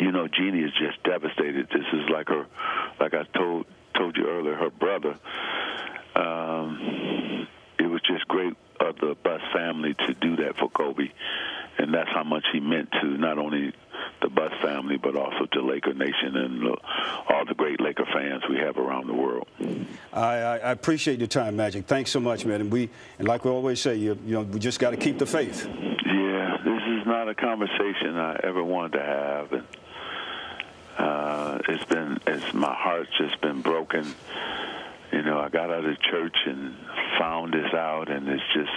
you know, Jeanie is just devastated. This is like her, like I told told you earlier, her brother. Um, it was just great of the Buss family to do that for Kobe, and that's how much he meant to not only the Buss family, but also to Laker Nation and all the great Laker fans we have around the world. I, I, appreciate your time, Magic. Thanks so much, man. And we, and like we always say, you, you know, we just got to keep the faith. Yeah, this is not a conversation I ever wanted to have, and it's been, it's my heart's just been broken. You know, I got out of church and found this out, and it's just,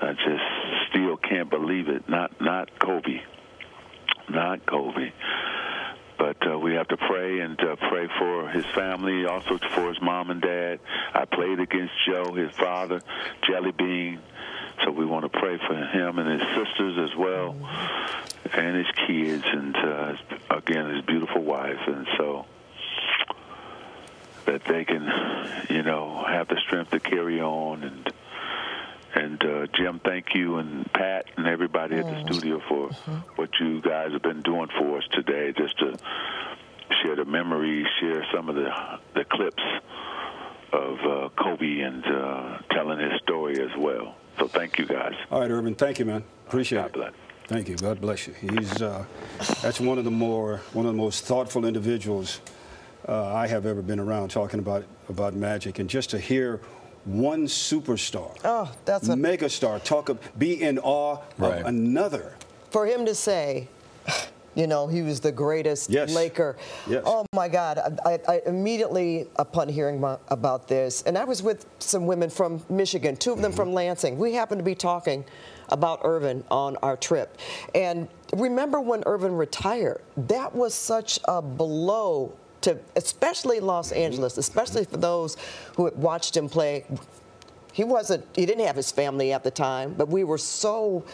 I just still can't believe it. Not, not Kobe not Kobe. But uh, we have to pray and uh, pray for his family, also for his mom and dad. I played against Joe, his father, Jelly Bean. So we want to pray for him and his sisters as well, and his kids, and uh, again his beautiful wife. And so that they can, you know, have the strength to carry on and and uh, Jim, thank you, and Pat, and everybody at the studio for mm-hmm. what you guys have been doing for us today, just to share the memories, share some of the the clips of uh, Kobe, and uh, telling his story as well. So thank you, guys. All right, Earvin, thank you, man. Appreciate God it. Bless. Thank you. God bless you. He's uh, that's one of the more one of the most thoughtful individuals uh, I have ever been around talking about about magic, and just to hear one superstar, oh, that's a megastar, talk of, be in awe right. of another. For him to say, you know, he was the greatest yes. Laker. Yes. Oh my God! I, I, immediately upon hearing about this, and I was with some women from Michigan, two of them mm -hmm. from Lansing. We happened to be talking about Earvin on our trip, and remember when Earvin retired? That was such a blow to especially Los Angeles, especially for those who had watched him play. He wasn't, he didn't have his family at the time, but we were so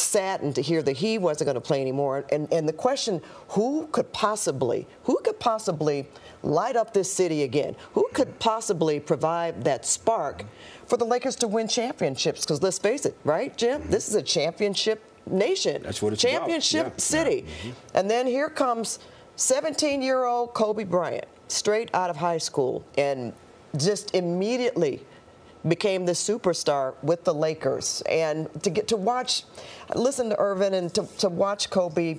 saddened to hear that he wasn't going to play anymore. And, and the question, who could possibly, who could possibly light up this city again? Who could possibly provide that spark for the Lakers to win championships? Because let's face it, right, Jim? This is a championship nation. That's what it's championship about. city. Yeah. Mm -hmm. And then here comes 17 year old Kobe Bryant, straight out of high school, and just immediately became the superstar with the Lakers. And to get to watch, listen to Earvin and to, to watch Kobe,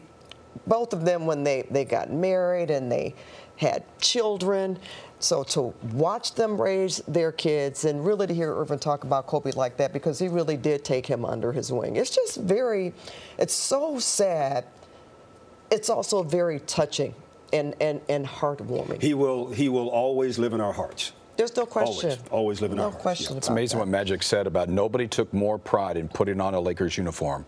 both of them when they, they got married and they had children. So to watch them raise their kids and really to hear Earvin talk about Kobe like that because he really did take him under his wing. It's just very, it's so sad it's also very touching and, and, and heartwarming. He will, he will always live in our hearts. There's no question. Always, always live in no our hearts. question. Yeah. It's amazing that. what Magic said about nobody took more pride in putting on a Lakers uniform